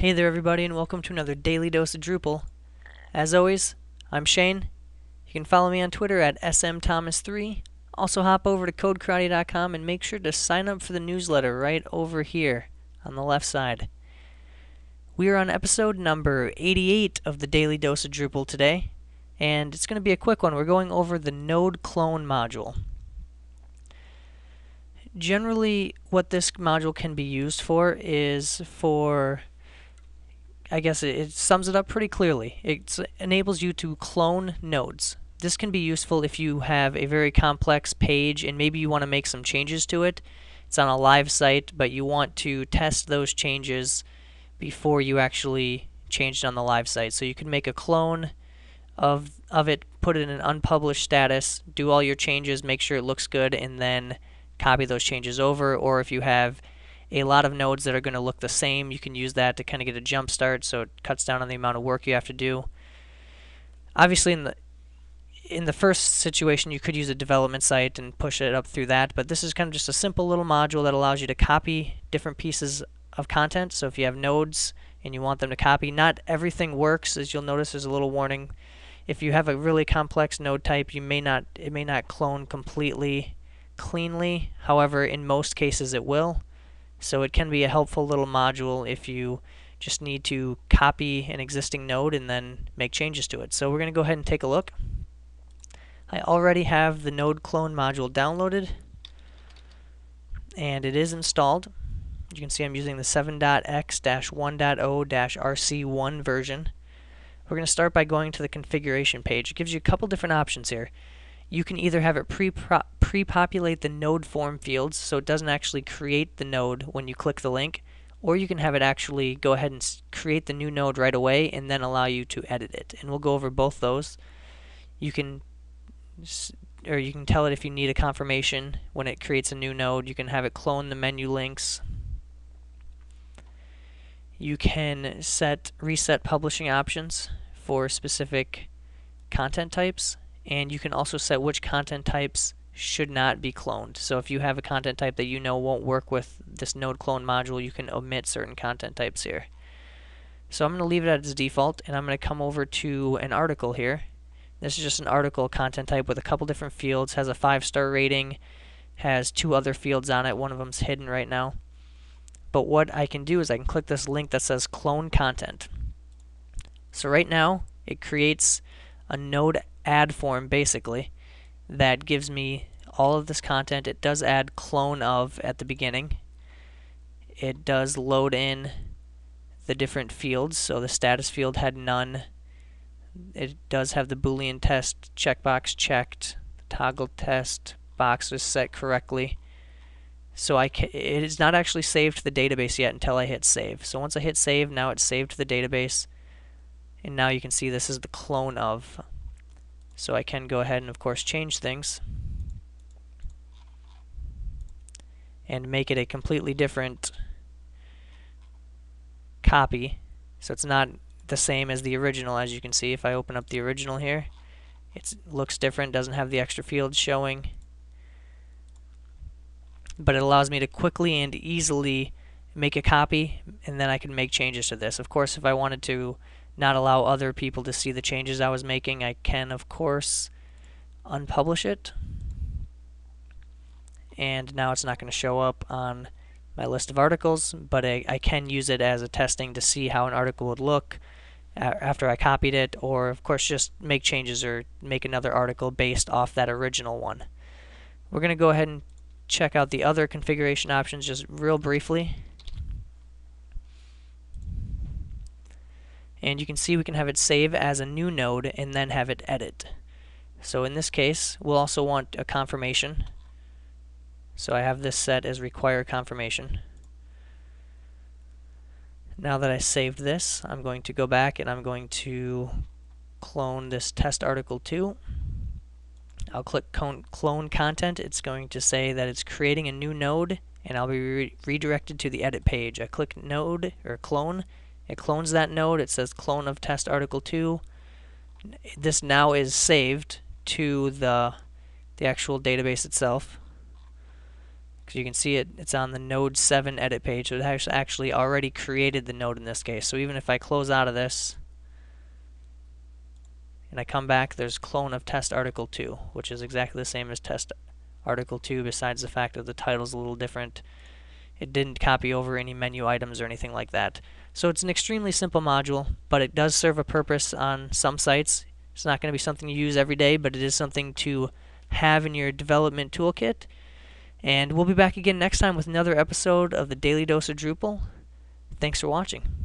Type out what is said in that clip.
Hey there everybody and welcome to another Daily Dose of Drupal. As always, I'm Shane. You can follow me on Twitter at smthomas3. Also hop over to codekarate.com and make sure to sign up for the newsletter right over here on the left side. We are on episode number 88 of the Daily Dose of Drupal today, and it's going to be a quick one. We're going over the node clone module. Generally, what this module can be used for is for I guess it, it, sums it up pretty clearly. It enables you to clone nodes. This can be useful if you have a very complex page and maybe you want to make some changes to it. It's on a live site, but you want to test those changes before you actually change it on the live site. So you can make a clone of of it, put it in an unpublished status, do all your changes, make sure it looks good, and then copy those changes over. Or if you have a lot of nodes that are going to look the same. You can use that to kind of get a jump start so it cuts down on the amount of work you have to do. Obviously in the in the first situation you could use a development site and push it up through that, but this is kind of just a simple little module that allows you to copy different pieces of content. So if you have nodes and you want them to copy, not everything works as you'll notice there's a little warning. If you have a really complex node type, you may not it may not clone completely cleanly. However, in most cases it will. So it can be a helpful little module if you just need to copy an existing node and then make changes to it. So we're going to go ahead and take a look. I already have the node clone module downloaded and it is installed. You can see I'm using the 7.x-1.0-RC1 version. We're going to start by going to the configuration page. It gives you a couple different options here you can either have it pre-populate the node form fields so it doesn't actually create the node when you click the link or you can have it actually go ahead and create the new node right away and then allow you to edit it. And we'll go over both those. You can or you can tell it if you need a confirmation when it creates a new node. You can have it clone the menu links. You can set reset publishing options for specific content types and you can also set which content types should not be cloned. So if you have a content type that you know won't work with this node clone module, you can omit certain content types here. So I'm going to leave it at as default, and I'm going to come over to an article here. This is just an article content type with a couple different fields, has a 5-star rating, has two other fields on it, one of them's hidden right now. But what I can do is I can click this link that says clone content. So right now, it creates a node add form basically that gives me all of this content. It does add clone of at the beginning. It does load in the different fields. So the status field had none. It does have the boolean test checkbox checked. The toggle test box is set correctly. So I it is not actually saved to the database yet until I hit save. So once I hit save, now it's saved to the database. And now you can see this is the clone of. So I can go ahead and of course change things and make it a completely different copy. So it's not the same as the original as you can see. If I open up the original here, it looks different, doesn't have the extra fields showing. But it allows me to quickly and easily make a copy and then I can make changes to this. Of course, if I wanted to not allow other people to see the changes I was making. I can, of course, unpublish it. And now it's not going to show up on my list of articles, but I, I can use it as a testing to see how an article would look after I copied it, or of course just make changes or make another article based off that original one. We're going to go ahead and check out the other configuration options just real briefly. and you can see we can have it save as a new node and then have it edit. So in this case, we'll also want a confirmation. So I have this set as require confirmation. Now that I saved this, I'm going to go back and I'm going to clone this test article 2. I'll click clone content. It's going to say that it's creating a new node and I'll be re redirected to the edit page. I click node or clone it clones that node. It says clone of test article 2. This now is saved to the, the actual database itself. You can see it it's on the node 7 edit page so it has actually already created the node in this case. So even if I close out of this and I come back there's clone of test article 2 which is exactly the same as test article 2 besides the fact that the title's a little different. It didn't copy over any menu items or anything like that. So it's an extremely simple module but it does serve a purpose on some sites. It's not going to be something you use every day but it is something to have in your development toolkit and we'll be back again next time with another episode of the Daily Dose of Drupal. Thanks for watching.